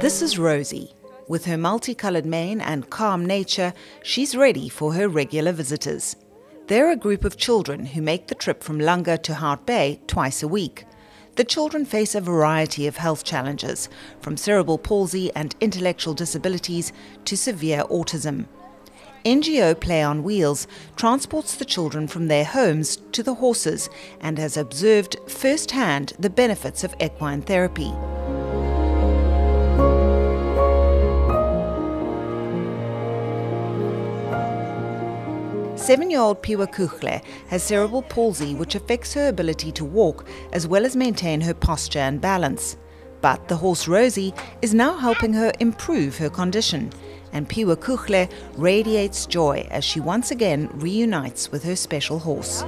This is Rosie. With her multicolored mane and calm nature, she's ready for her regular visitors. They're a group of children who make the trip from Langa to Hout Bay twice a week. The children face a variety of health challenges, from cerebral palsy and intellectual disabilities to severe autism. NGO Play on Wheels transports the children from their homes to the horses and has observed firsthand the benefits of equine therapy. Seven year old Piwa Kuchle has cerebral palsy, which affects her ability to walk as well as maintain her posture and balance. But the horse Rosie is now helping her improve her condition, and Piwa Kuchle radiates joy as she once again reunites with her special horse.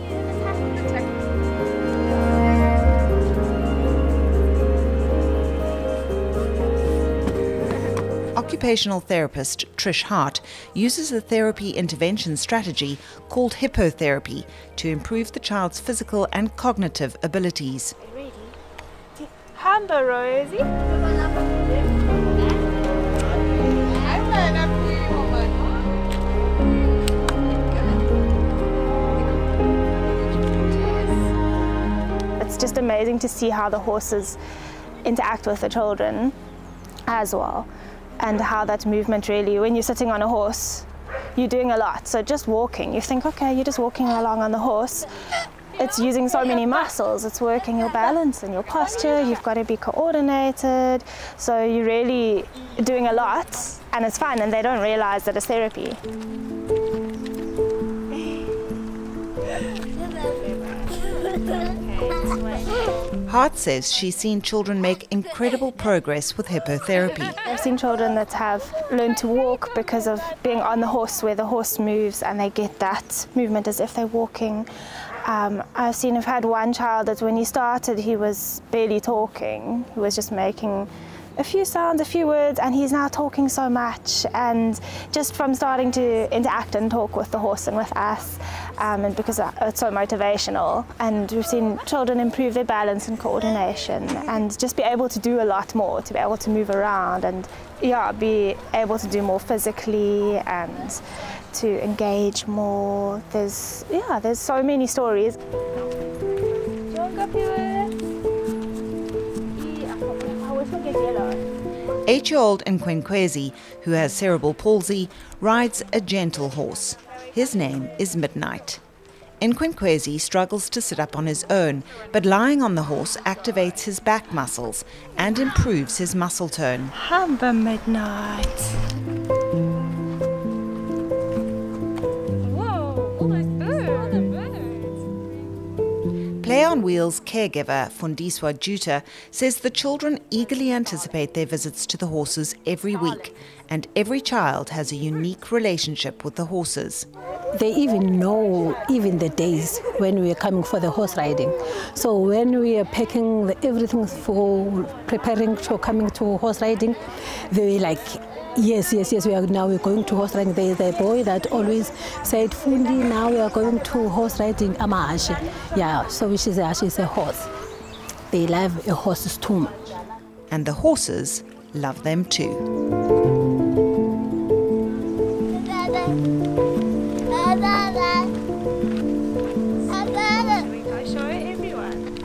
Occupational therapist Trish Hart uses a therapy intervention strategy called hippotherapy to improve the child's physical and cognitive abilities. Ready? Rosie. Just amazing to see how the horses interact with the children as well and how that movement really, when you're sitting on a horse, you're doing a lot. So just walking, you think, okay, you're just walking along on the horse. It's using so many muscles. It's working your balance and your posture. You've got to be coordinated. So you're really doing a lot and it's fun and they don't realize that it's therapy. Hart says she's seen children make incredible progress with hippotherapy. I've seen children that have learned to walk because of being on the horse where the horse moves and they get that movement as if they're walking. Um, I've seen, I've had one child that when he started he was barely talking, he was just making a few sounds, a few words, and he's now talking so much. And just from starting to interact and talk with the horse and with us, um, and because it's so motivational. And we've seen children improve their balance and coordination, and just be able to do a lot more, to be able to move around, and yeah, be able to do more physically and to engage more. There's yeah, there's so many stories. Eight-year-old Nkwenkwezi, who has cerebral palsy, rides a gentle horse. His name is Midnight. Nkwenkwezi struggles to sit up on his own, but lying on the horse activates his back muscles and improves his muscle tone. Humber Midnight. Play on Wheels caregiver Fundiswa Juta says the children eagerly anticipate their visits to the horses every week, and every child has a unique relationship with the horses. They even know even the days when we are coming for the horse riding. So when we are packing everything for preparing for coming to horse riding, they like Yes, yes, yes. We are now we're going to horse riding. There is a boy that always said, Fundi, now we are going to horse riding Amash, Yeah, so which is a, is a horse. They love a horses too much. And the horses love them too. Show everyone.